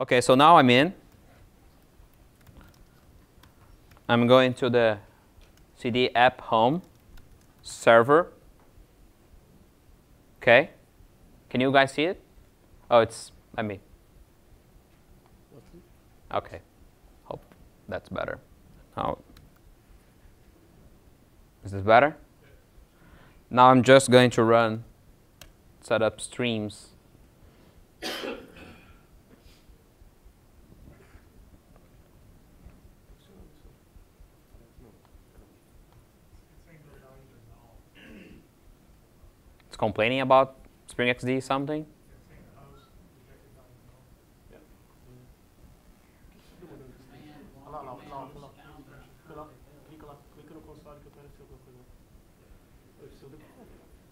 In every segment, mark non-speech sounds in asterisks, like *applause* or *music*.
Okay, so now I'm in. I'm going to the cd app home server. Okay. Can you guys see it? Oh, it's, let me. Okay. Hope that's better. Now, is this better? Now I'm just going to run set up streams. Complaining about Spring XD something?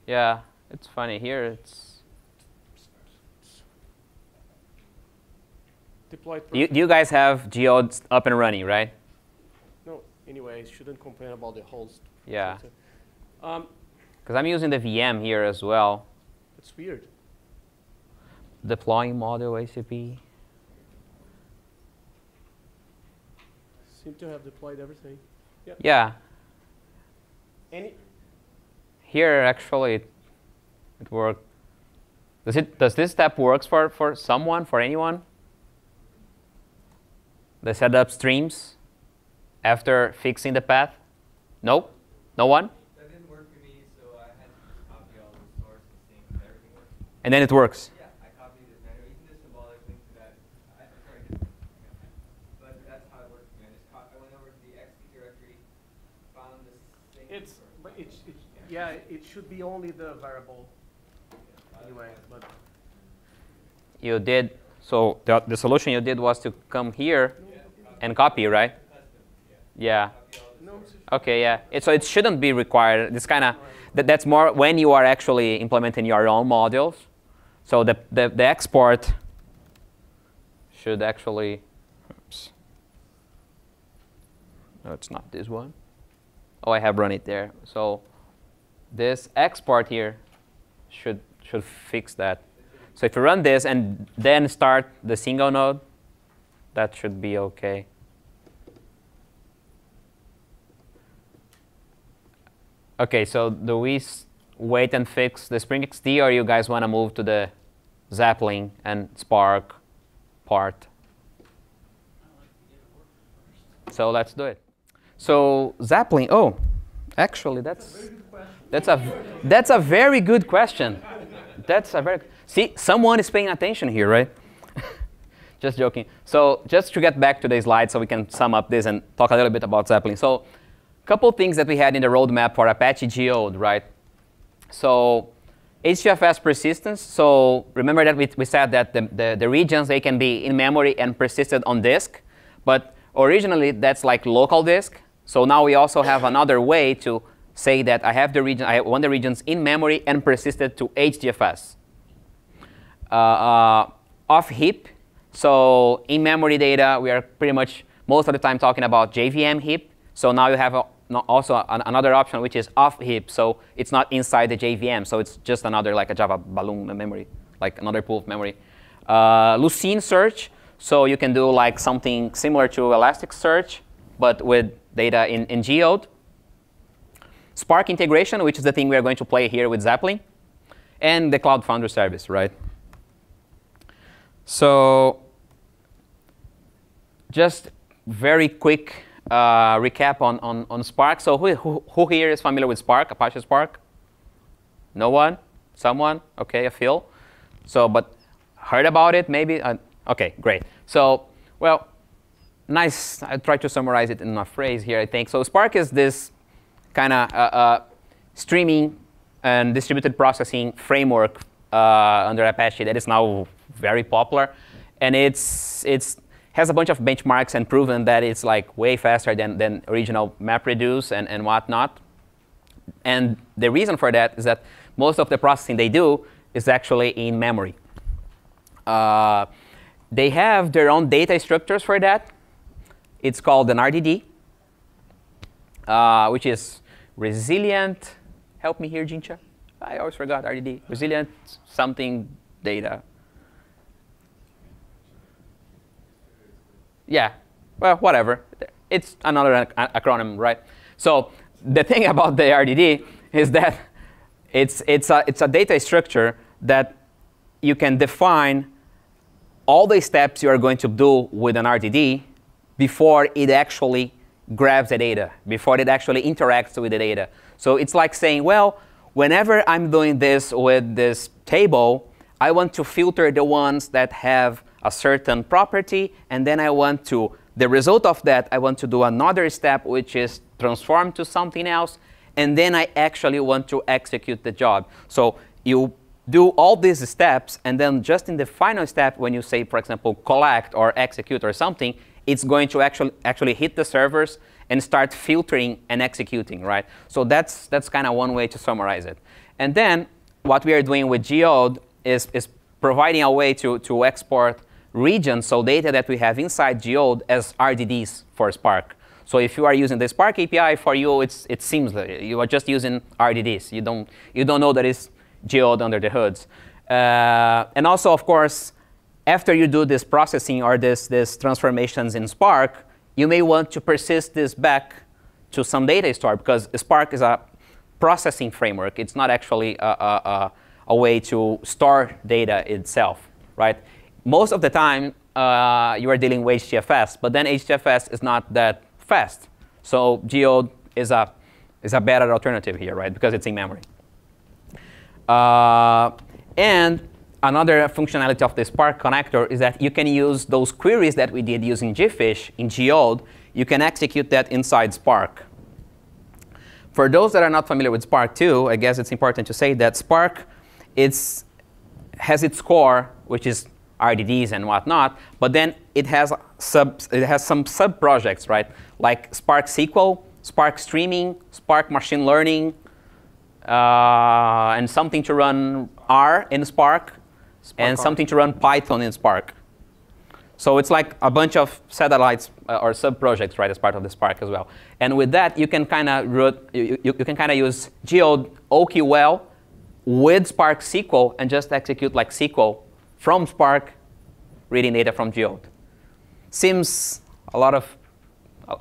Yeah, it's funny. Here it's. Deployed. You, you guys have Geode up and running, right? No, anyway, shouldn't complain about the host. Yeah. Um, Because I'm using the VM here as well. it's weird. Deploying model ACP. Seem to have deployed everything. Yeah, Any? here actually it, it worked. Does it? Does this step works for for someone? For anyone? The setup streams after fixing the path. Nope. No one. That didn't work for me, so I had to just copy all the source and sink and everything works. And then it works. Yeah, I copied it manually. You can just symbolic link to that. I, I'm sorry, just, but that's how it worked for. I just co- I went over to the XP directory, found the sink It's, but it's, it's, yeah, it should be only the variable anyway, but. Mm-hmm. You did. So the the solution you did was to come here and copy, right? Yeah. Okay, yeah. It, so it shouldn't be required. It's kind of that, that's more when you are actually implementing your own modules. So the the, the export should actually. Oops. No, it's not this one. Oh, I have run it there. So this export here should should fix that. So if you run this and then start the single node, that should be okay. Okay, so do we wait and fix the Spring XD, or you guys want to move to the Zeppelin and Spark part? So let's do it. So Zeppelin, oh, actually that's that's a that's a very good question. That's a very see someone is paying attention here, right? *laughs* just joking. So just to get back to the slide, so we can sum up this and talk a little bit about Zeppelin. So couple things that we had in the roadmap for Apache Geode, right? So HDFS persistence. So remember that we, we said that the, the, the regions, they can be in memory and persisted on disk. But originally, that's like local disk. So now we also have another way to say that I have the region, I want the regions in memory and persisted to HDFS. Uh, uh, off heap. So in memory data, we are pretty much most of the time talking about JVM heap. So now you have a, also an, another option which is off heap. So it's not inside the JVM. So it's just another like a Java balloon memory, like another pool of memory. Uh, Lucene search. So you can do like something similar to Elasticsearch, but with data in, in Geode. Spark integration, which is the thing we are going to play here with Zeppelin. And the Cloud Foundry service, right? So just very quick uh, recap on, on, on Spark. So who, who, who here is familiar with Spark, Apache Spark? No one? Someone? OK, a Phil. So, but heard about it maybe? Uh, OK, great. So, well, nice. I tried to summarize it in a phrase here, I think. So Spark is this kind of uh, uh, streaming and distributed processing framework uh, under Apache that is now very popular. And it's, it's has a bunch of benchmarks and proven that it's like way faster than, than original MapReduce and, and whatnot. And the reason for that is that most of the processing they do is actually in memory. Uh, they have their own data structures for that. It's called an RDD, uh, which is resilient. Help me here, Jincha. I always forgot RDD. Resilient something data. Yeah, well, whatever. It's another ac- acronym, right? So the thing *laughs* about the RDD is that it's, it's, a, it's a data structure that you can define all the steps you are going to do with an RDD before it actually grabs the data, before it actually interacts with the data. So it's like saying, well, whenever I'm doing this with this table, I want to filter the ones that have a certain property, and then I want to, the result of that, I want to do another step, which is transform to something else, and then I actually want to execute the job. So you do all these steps, and then just in the final step, when you say, for example, collect or execute or something, it's going to actually actually hit the servers and start filtering and executing, right? So that's that's kind of one way to summarize it. And then what we are doing with Geode is, is providing a way to, to export regions, so data that we have inside Geode as RDDs for Spark. So if you are using the Spark API, for you it's, it seems that you are just using RDDs. You don't, you don't know that it's Geode under the hoods. Uh, and also, of course, after you do this processing or this, this transformations in Spark, you may want to persist this back to some data store because Spark is a processing framework. It's not actually a, a, a, a way to store data itself, right? Most of the time, uh, you are dealing with HDFS, but then HDFS is not that fast. So Geode is a, is a better alternative here, right? Because it's in memory. Uh, and another functionality of the Spark connector is that you can use those queries that we did using gfsh in Geode. You can execute that inside Spark. For those that are not familiar with Spark 2, I guess it's important to say that Spark it's, has its core, which is RDDs and whatnot, but then it has, sub, it has some sub-projects, right? Like Spark SQL, Spark Streaming, Spark Machine Learning, uh, and something to run R in Spark, Spark and R. something to run Python in Spark. So it's like a bunch of satellites uh, or sub-projects, right, as part of the Spark as well. And with that, you can kind of you, you, you can kind of use Geode OQL with Spark SQL and just execute like SQL from Spark, reading data from Geode. Seems a lot of uh,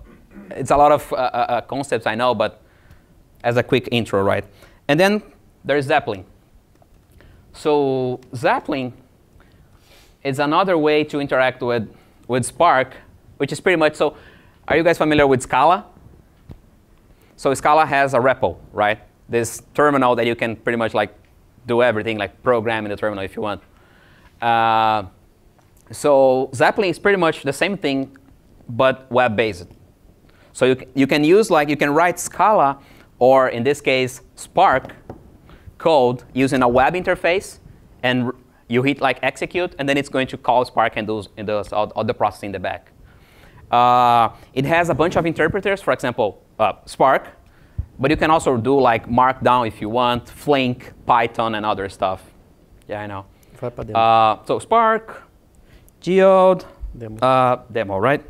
it's a lot of uh, uh, uh, concepts I know, but as a quick intro, right? And then there's Zeppelin. So Zeppelin is another way to interact with, with Spark, which is pretty much so. Are you guys familiar with Scala? So Scala has a REPL, right? This terminal that you can pretty much like do everything, like program in the terminal if you want. Uh, so Zeppelin is pretty much the same thing, but web-based. So you, you can use like, you can write Scala, or in this case, Spark code using a web interface, and you hit like execute, and then it's going to call Spark and do, and all, all the processing in the back. Uh, it has a bunch of interpreters, for example, uh, Spark, but you can also do like Markdown if you want, Flink, Python, and other stuff. Yeah, I know. Vai pra dentro. Uh, so Spark, Geode, Demo. uh, demo, right?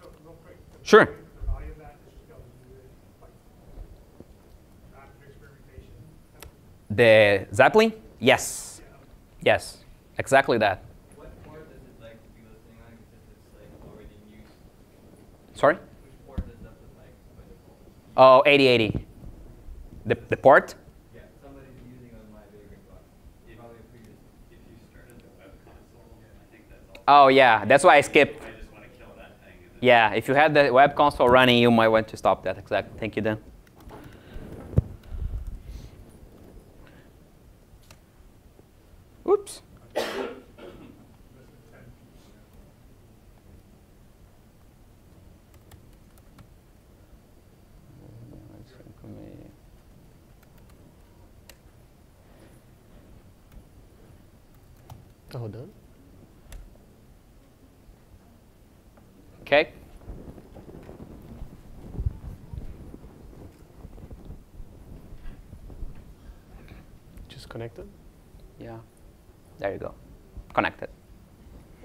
So quick, Sure. The value of that is just going to do it, like, rapid experimentation. The Zeppelin? Yes. Yeah. Yes. Exactly that. What port does it like to be listening on because it's like already in use? Sorry? Which port does that like by default? Oh, 8080. The, the port? Yeah, somebody's using on my Vagrant box. Probably a previous. If you started the web console, I think that's all. Oh, yeah. That's why I skipped. I just want to kill that thing. Yeah, if you had the web console running, you might want to stop that. Exactly. Thank you, Dan. Oops. Tá rodando? Okay. Disconnected? Yeah. There you go. Connected.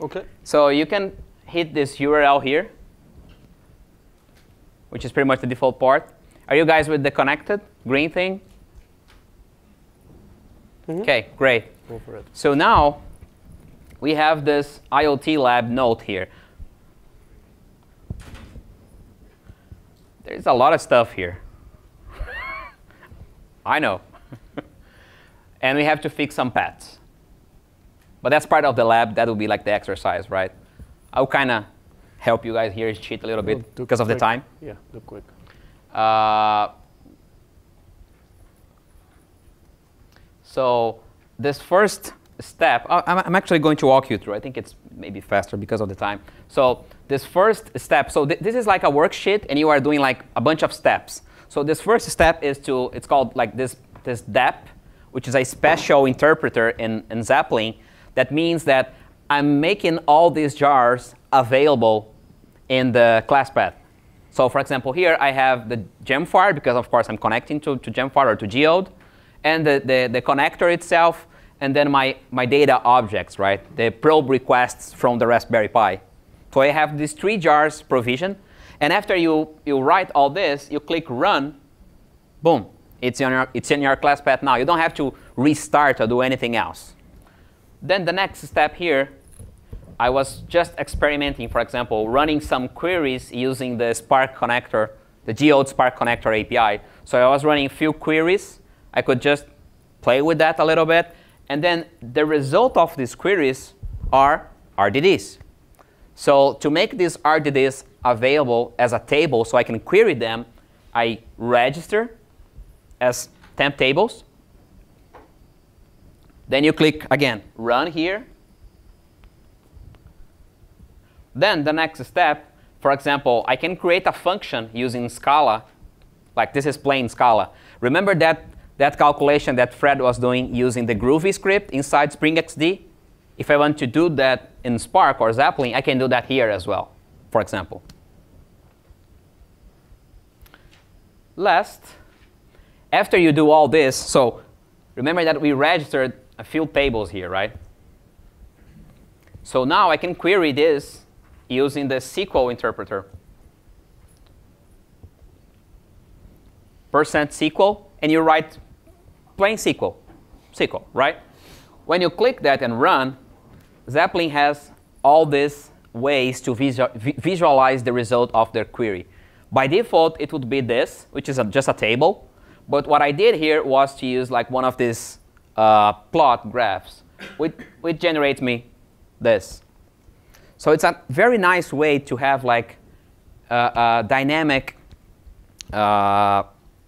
Okay. So you can hit this URL here, which is pretty much the default port. Are you guys with the connected green thing? Mhm. Okay, great. Go for it. So now we have this IoT lab note here. There's a lot of stuff here. *laughs* I know. *laughs* and we have to fix some paths. But that's part of the lab. That would be like the exercise, right? I'll kind of help you guys here cheat a little bit Well, because of the time. Yeah, do quick. Uh, so this first step, I'm, actually going to walk you through. I think it's maybe faster because of the time. So this first step, so thi- this is like a worksheet, and you are doing like a bunch of steps. So this first step is to, it's called like this, this DEP, which is a special interpreter in, in Zeppelin. That means that I'm making all these jars available in the class path. So for example, here I have the Gemfire, because of course I'm connecting to, to Gemfire or to Geode, and the, the, the connector itself, and then my, my data objects, right? The probe requests from the Raspberry Pi. So I have these three jars provision, and after you, you write all this, you click run, boom, it's in, your, it's in your class path now. You don't have to restart or do anything else. Then the next step here, I was just experimenting, for example, running some queries using the Spark connector, the Geode Spark connector API. So I was running a few queries. I could just play with that a little bit. And then the result of these queries are RDDs. So to make these RDDs available as a table so I can query them, I register as temp tables. Then you click again, run here. Then the next step, for example, I can create a function using Scala, like this is plain Scala. Remember that, that calculation that Fred was doing using the Groovy script inside Spring XD? If I want to do that in Spark or Zeppelin, I can do that here as well, for example. Last, after you do all this, so remember that we registered a few tables here, right? So now I can query this using the SQL interpreter. Percent %SQL, and you write plain SQL, SQL, right? When you click that and run, Zeppelin has all these ways to visu vi- visualize the result of their query. By default, it would be this, which is a, just a table. But what I did here was to use like one of these uh, plot graphs, which, which generates me this. So it's a very nice way to have like uh, uh, dynamic uh,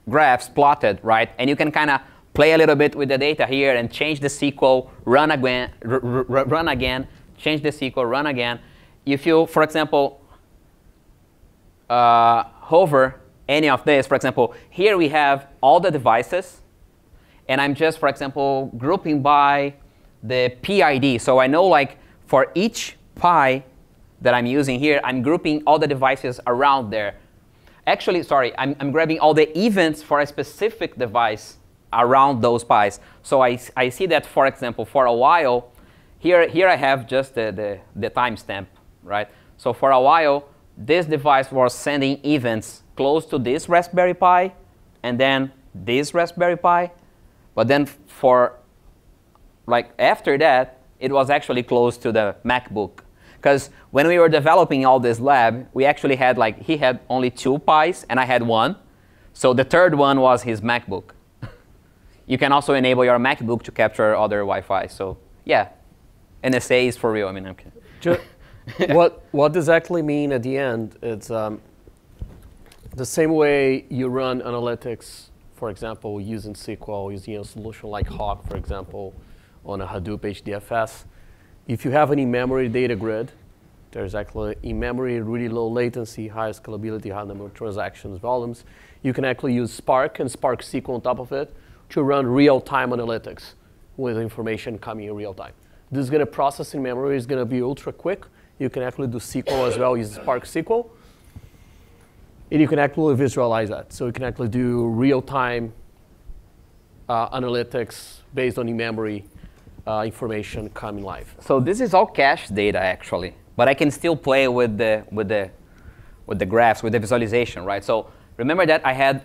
graphs plotted, right? And you can kind of play a little bit with the data here and change the SQL, run again, run again, change the SQL, run again. If you, for example, uh, hover any of this, for example, here we have all the devices, and I'm just, for example, grouping by the PID. So I know like for each Pi that I'm using here, I'm grouping all the devices around there. Actually, sorry, I'm, I'm grabbing all the events for a specific device around those Pis. So I, I see that, for example, for a while, here, here I have just the, the, the timestamp, right? So for a while, this device was sending events close to this Raspberry Pi and then this Raspberry Pi. But then for like after that, it was actually close to the MacBook. Because when we were developing all this lab, we actually had like, he had only two Pis and I had one. So the third one was his MacBook. *laughs* you can also enable your MacBook to capture other Wi-Fi. So yeah, NSA is for real. I mean, *laughs* what what does actually mean at the end? It's um, the same way you run analytics, for example, using SQL, using a solution like HAWQ, for example, on a Hadoop HDFS. If you have an in-memory data grid, there's actually in-memory, really low latency, high scalability, high number of transactions, volumes. You can actually use Spark and Spark SQL on top of it to run real-time analytics with information coming in real time. This is going to process in memory. It's going to be ultra quick. You can actually do SQL as well use Spark SQL. And you can actually visualize that. So you can actually do real-time uh, analytics based on in-memory uh, information coming live. So this is all cache data actually, but I can still play with the with the with the graphs, with the visualization, right? So remember that I had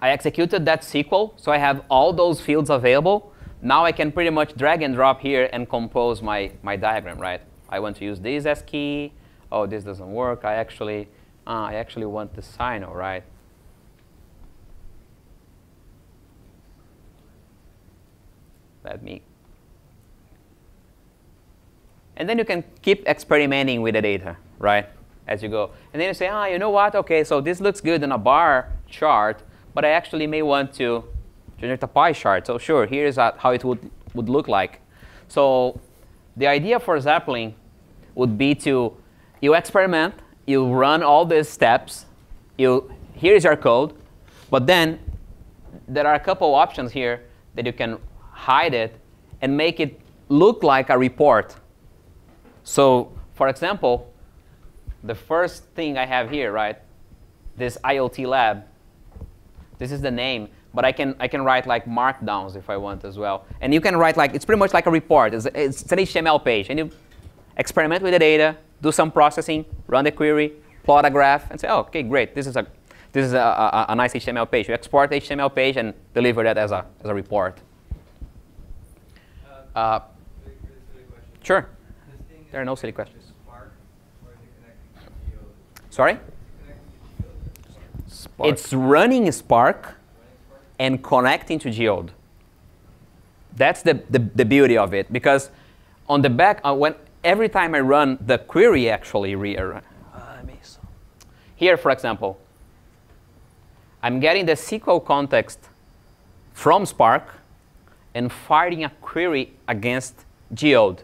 I executed that SQL, so I have all those fields available. now I can pretty much drag and drop here and compose my, my diagram, right? I want to use this as key. Oh, this doesn't work. I actually, uh, I actually want the sino, right? Let me. And then you can keep experimenting with the data, right? As you go. And then you say, ah, you know what? Okay, so this looks good in a bar chart, but I actually may want to generate a pie chart. So sure, here's how it would, would look like. So the idea for Zeppelin would be to, you experiment, you run all these steps, you, here's your code, but then there are a couple options here that you can hide it and make it look like a report. So for example, the first thing I have here, right, this IoT lab, this is the name, but I can, I can write like markdowns if I want as well. And you can write like, it's pretty much like a report. It's, it's an HTML page. And you experiment with the data, do some processing, run the query, plot a graph, and say, oh, okay, great, this is a, this is a, a, a nice HTML page. You export the HTML page and deliver that as a, as a report. Uh, Uh, really, really silly sure. There are no silly questions. Spark, or is it connecting to Geode? Sorry? Is it connecting to Geode? Spark. It's running Spark Running Spark? and connecting to Geode. That's the, the, the beauty of it because on the back, uh, when every time I run the query actually re uh, here, for example, I'm getting the SQL context from Spark and firing a query against Geode.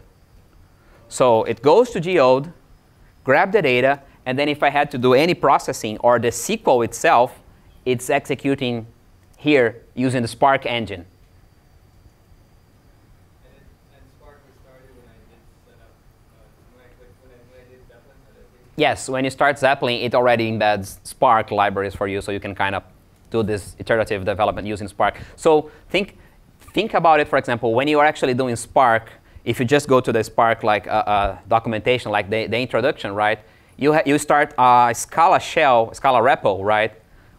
So it goes to Geode, grab the data, and then if I had to do any processing or the SQL itself, it's executing here using the Spark engine. And, it, and Spark was started when I did set up, uh, when I clicked, when I, when I did Zeppelin, so that it- Yes, when you start Zeppelin, it already embeds Spark libraries for you, so you can kind of do this iterative development using Spark. So think, think about it, for example, when you are actually doing Spark, if you just go to the Spark like uh, uh, documentation, like the, the introduction, right? You, you start a Scala shell, Scala REPL, right?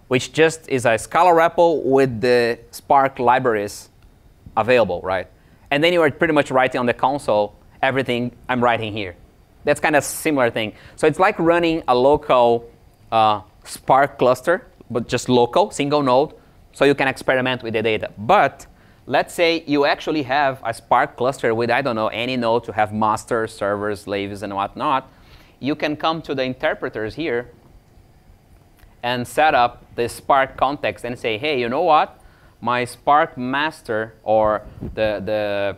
Which just is a Scala REPL with the Spark libraries available, right? And then you are pretty much writing on the console everything I'm writing here. That's kind of similar thing. So it's like running a local uh, Spark cluster, but just local, single node, so you can experiment with the data. But let's say you actually have a Spark cluster with, I don't know, any node to have masters, servers, slaves, and whatnot. You can come to the interpreters here and set up the Spark context and say, hey, you know what? My Spark master or the, the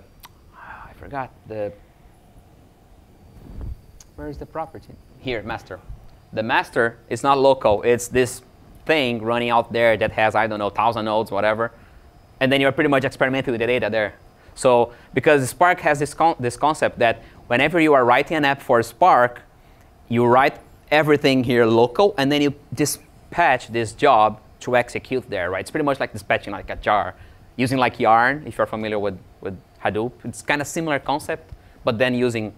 I forgot, the, where is the property? Here, master. The master is not local. It's this thing running out there that has, I don't know, 1,000 nodes, whatever. And then you're pretty much experimenting with the data there. So because Spark has this, con this concept that whenever you are writing an app for Spark, you write everything here local, and then you dispatch this job to execute there, right? It's pretty much like dispatching like a jar, using like Yarn, if you're familiar with, with Hadoop. It's kind of similar concept, but then using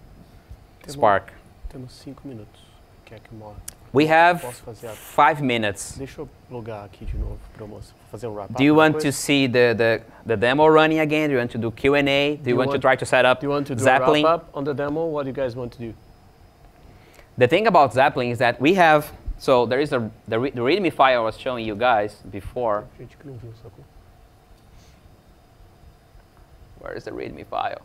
Spark. Temos cinco minutos. Quer que morra? We have Posso fazer a- five minutes. Deixa eu logar aqui de novo para moça fazer um wrap Do you want to see the, the, the demo running again? Do you want to do Q&A? Do you, want, to try to set up Do you want to do Zeppelin? a wrap up on the demo? What do you guys want to do? The thing about Zeppelin is that we have, so there is a, the, re, the README file I was showing you guys before. Gente que não viu, sacou? Where is the README file?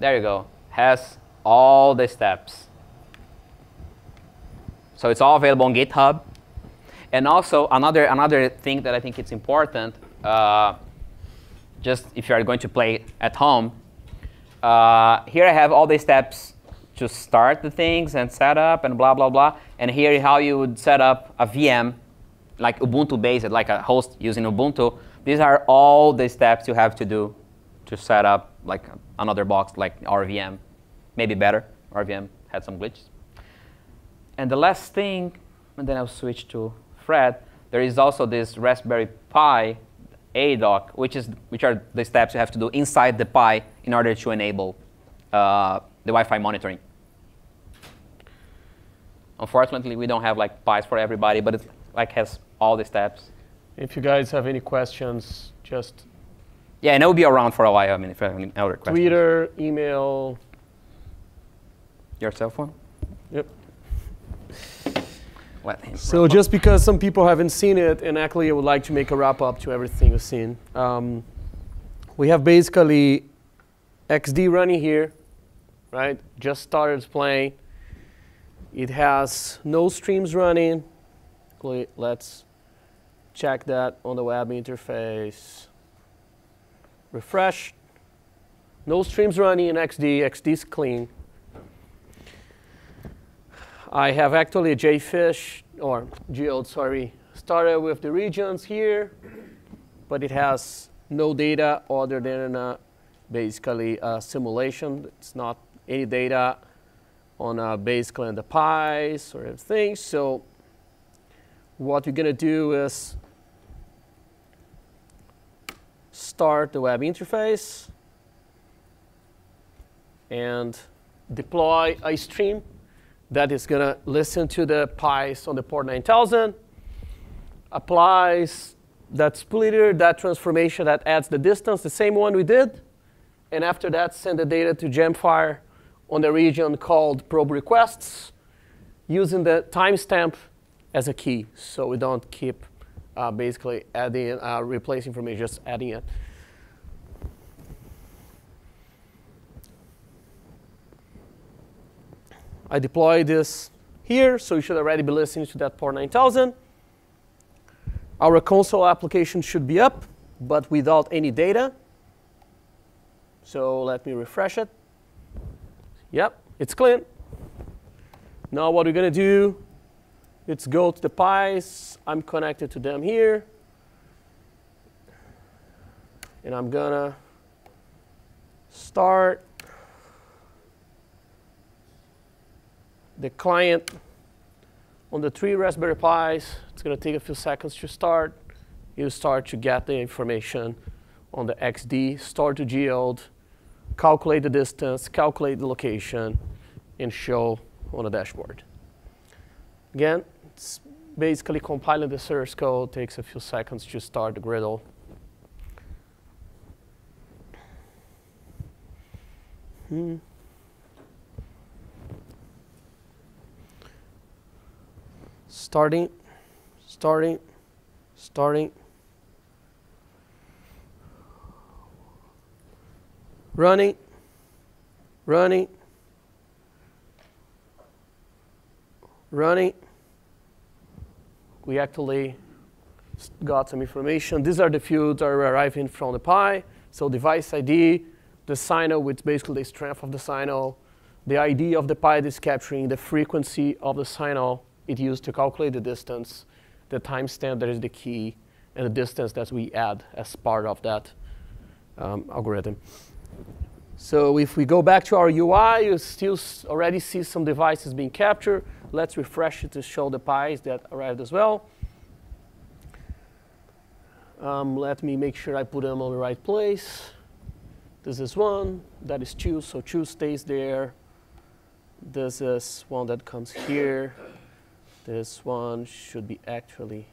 There you go. Has all the steps. So it's all available on GitHub. And also another another thing that I think it's important, uh, just if you are going to play at home, uh, here I have all the steps to start the things and set up and blah blah blah. And here how you would set up a VM, like Ubuntu based, like a host using Ubuntu. These are all the steps you have to do to set up like another box like RVM, maybe better. RVM had some glitches. And the last thing, and then I'll switch to Fred. There is also this Raspberry Pi ADOC, which is which are the steps you have to do inside the Pi in order to enable uh, the Wi-Fi monitoring. Unfortunately, we don't have like Pis for everybody, but it like has all the steps. If you guys have any questions, just Yeah, and it will be around for a while. I mean, if you have any other questions. Twitter, email. Your cell phone? Yep. *laughs* Let him So wrap up. just because some people haven't seen it, and actually I would like to make a wrap up to everything you've seen. Um, we have basically XD running here, right? Just started playing. It has no streams running. Let's check that on the web interface. Refresh. No streams running in XD. XD is clean. I have actually a gfsh, or Geode, sorry, started with the regions here, but it has no data other than uh, basically a simulation. It's not any data on uh, basically on the Pis or everything. So what we're gonna do is start the web interface and deploy a stream that is going to listen to the Pis on the port 9000, applies that splitter, that transformation that adds the distance, the same one we did, and after that send the data to Gemfire on the region called probe requests using the timestamp as a key, so we don't keep uh, basically adding, uh, replacing information, just adding it. I deploy this here, so you should already be listening to that port 9000. Our console application should be up, but without any data. So let me refresh it. Yep, it's clean. Now what we're going to do, let's go to the Pis. I'm connected to them here. And I'm going to start the client on the three Raspberry Pis. It's going to take a few seconds to start. You start to get the information on the XD, start to geode, calculate the distance, calculate the location, and show on the dashboard. Again, it's basically compiling the source code, takes a few seconds to start the Gradle. Hmm. Starting, starting, starting, running, running, running. We actually got some information. These are the fields that are arriving from the Pi. So device ID, the signal, which is basically the strength of the signal, the ID of the Pi is capturing, the frequency of the signal it used to calculate the distance, the timestamp that is the key, and the distance that we add as part of that um, algorithm. So if we go back to our UI, you still already see some devices being captured. Let's refresh it to show the Pis that arrived as well. Um, let me make sure I put them on the right place. This is one, that is two, so two stays there. This is one that comes here. This one should be actually.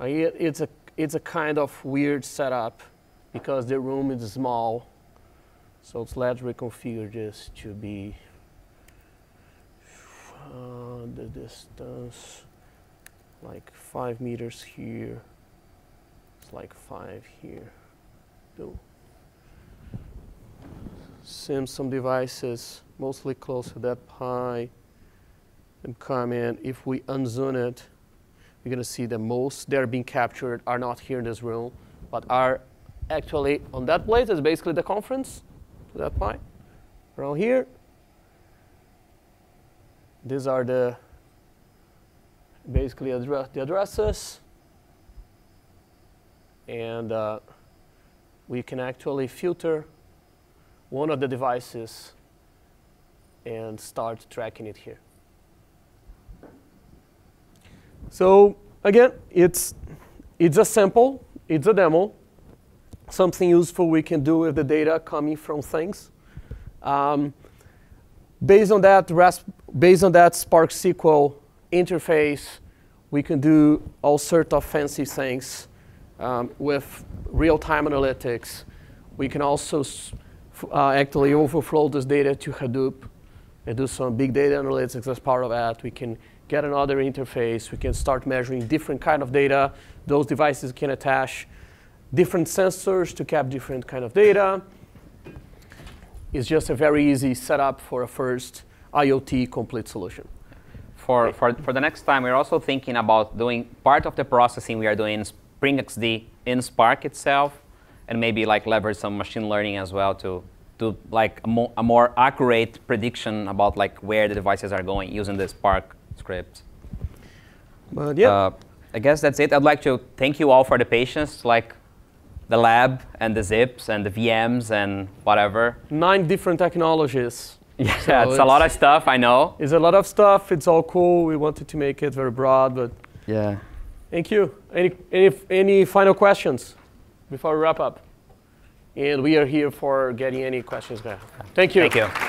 uh, it- it's a it's a kind of weird setup because the room is small. So it's- let's reconfigure this to be uh, the distance like five meters here. It's like five here. Do. Since some devices mostly close to that pi and comment, if we unzoom it, you're going to see that most that are being captured are not here in this room, but are actually on that place. It's basically the conference to that point. Around here, these are the basically address, the addresses, and uh, we can actually filter one of the devices and start tracking it here. So again, it's, it's a sample, it's a demo, something useful we can do with the data coming from things. Um, based on that, based on that Spark SQL interface, we can do all sorts of fancy things um, with real-time analytics. We can also uh, actually overflow this data to Hadoop and do some big data analytics as part of that. We can get another interface. We can start measuring different kind of data. Those devices can attach different sensors to cap different kind of data. It's just a very easy setup for a first IoT complete solution. For, for, for the next time, we're also thinking about doing part of the processing we are doing in Spring XD in Spark itself, and maybe like leverage some machine learning as well to do like a, mo- a more accurate prediction about like where the devices are going using the Spark script. But yeah, Uh, I guess that's it. I'd like to thank you all for the patience, like the lab and the zips and the VMs and whatever. nine different technologies. *laughs* Yeah, So it's a lot of stuff, I know. It's a lot of stuff. It's all cool. We wanted to make it very broad, but Yeah. thank you. Any, any, any final questions before we wrap up? And we are here for getting any questions. Thank you. Thank you.